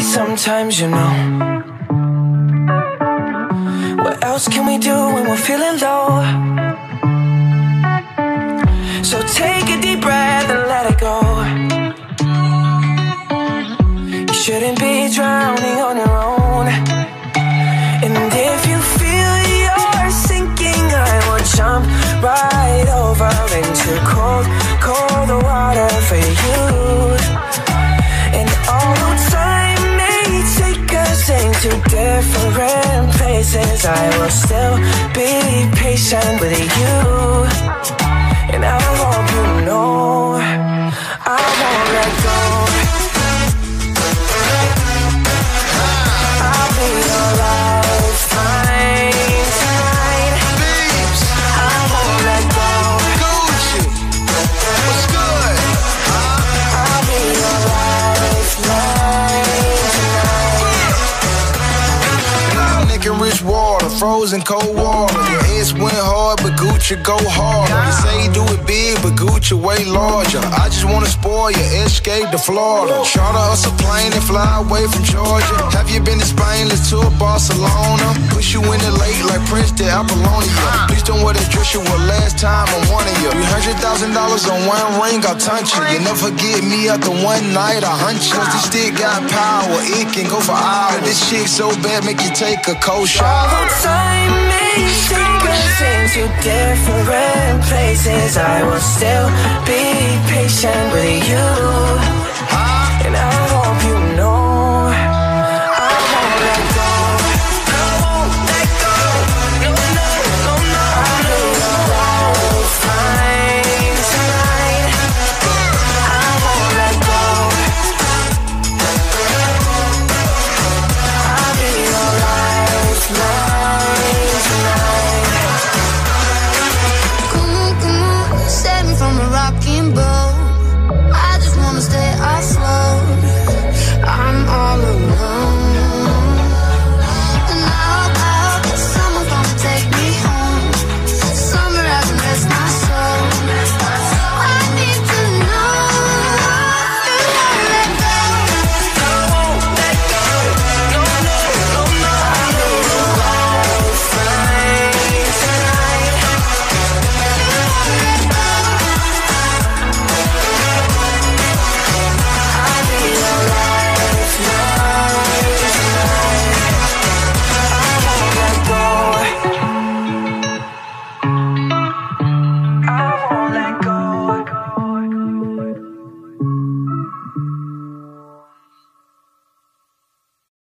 Sometimes you know. What else can we do when we're feeling low? So take a deep breath and let it go. You shouldn't be drowning on your own. And if you feel you're sinking, I will jump right over into cold, cold water for you. Places, I will still be patient with you. And I hope rich water, frozen cold water. Your ass went hard, but Gucci go harder. You say you do it big, but Gucci way larger. I just wanna spoil your escape to Florida. Charter us a plane and fly away from Georgia. Have you been to Spain? Let's tour Barcelona. Push you in the Prince de Apollonia. Please don't wear that dress you wore last time on one of you. You hundred thousand dollars on one ring, I'll touch you. You never forget me after one night, I hunt you. Cause this stick got power, it can go for hours. This chick so bad, make you take a cold shower. Although time may take us into different places, I will still be patient with you.